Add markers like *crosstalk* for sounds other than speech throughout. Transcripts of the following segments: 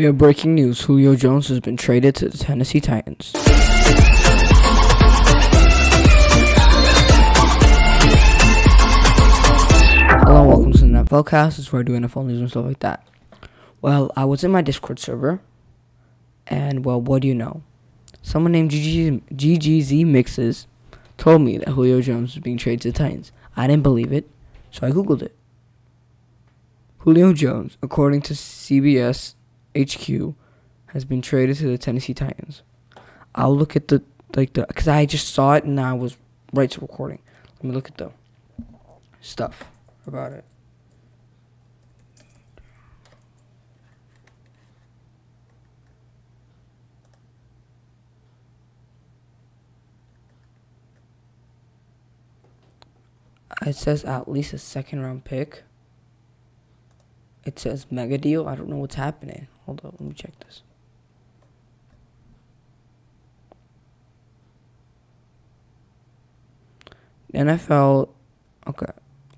We have breaking news. Julio Jones has been traded to the Tennessee Titans. Hello welcome to the NFLcast. Is where I do NFL news and stuff like that. Well, I was in my Discord server, and well, what do you know? Someone named GGZ Mixes told me that Julio Jones was being traded to the Titans. I didn't believe it, so I googled it. Julio Jones, according to CBS HQ, has been traded to the Tennessee Titans. I'll look at the like the because I just saw it and I was right to recording. Let me look at the stuff about it. It says at least a second round pick. It says mega deal. I don't know what's happening. Hold up, let me check this. NFL, okay.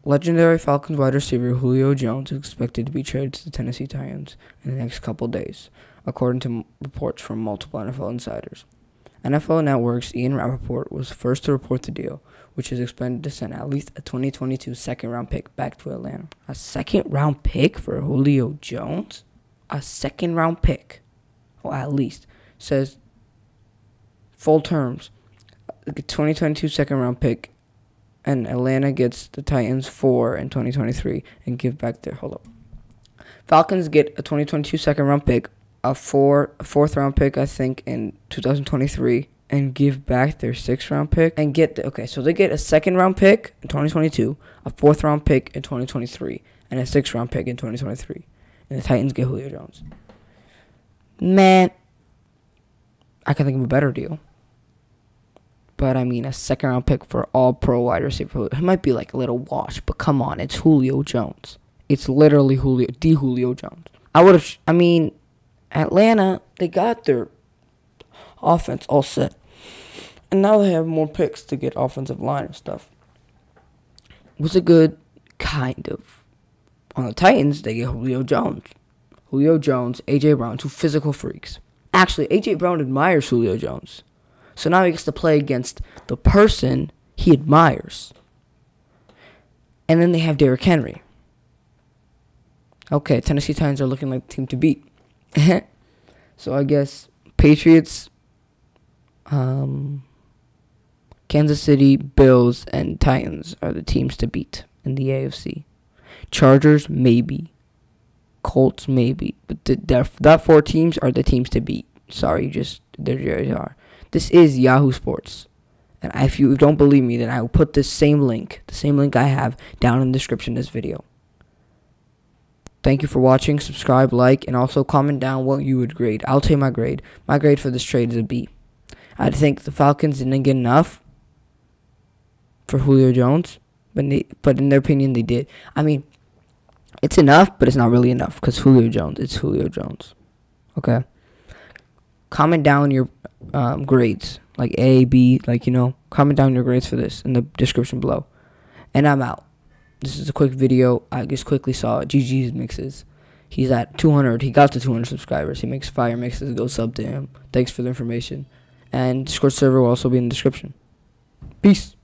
Legendary Falcons wide receiver Julio Jones is expected to be traded to the Tennessee Titans in the next couple days, according to reports from multiple NFL insiders. NFL Network's Ian Rapoport was first to report the deal, which is expected to send at least a 2022 second round pick back to Atlanta. A second round pick for Julio Jones? A second round pick. Well, at least. Says full terms. A 2022 second round pick. And Atlanta gets the Titans four in 2023 and give back their. Hold up. Falcons get a 2022 second round pick, a four a fourth round pick I think in 2023 and give back their sixth round pick and get the, okay so they get a second round pick in 2022 a fourth round pick in 2023 and a sixth round pick in 2023 and the Titans get Julio Jones. Man I can think of a better deal. But I mean a second round pick for all pro wide receiver it might be like a little wash but come on it's Julio Jones. It's literally Julio D Julio Jones. I would have I mean Atlanta, they got their offense all set. And now they have more picks to get offensive line and stuff. Was it good? Kind of. On the Titans, they get Julio Jones. Julio Jones, AJ Brown, two physical freaks. Actually, AJ Brown admires Julio Jones. So now he gets to play against the person he admires. And then they have Derrick Henry. Okay, Tennessee Titans are looking like the team to beat. *laughs* so I guess Patriots, um, Kansas City, Bills, and Titans are the teams to beat in the AFC. Chargers, maybe. Colts, maybe. But the, that four teams are the teams to beat. Sorry, just there you are. This is Yahoo Sports. And if you don't believe me, then I will put this same link, the same link I have, down in the description of this video. Thank you for watching. Subscribe, like, and also comment down what you would grade. I'll tell you my grade. My grade for this trade is a B. I think the Falcons didn't get enough for Julio Jones, but they, but in their opinion they did. I mean, it's enough, but it's not really enough because Julio Jones. It's Julio Jones. Okay. Comment down your um, grades, like A, B, like you know. Comment down your grades for this in the description below, and I'm out. This is a quick video. I just quickly saw GG's mixes. He's at 200. He got to 200 subscribers. He makes fire mixes. Go sub to him. Thanks for the information. And Discord server will also be in the description. Peace.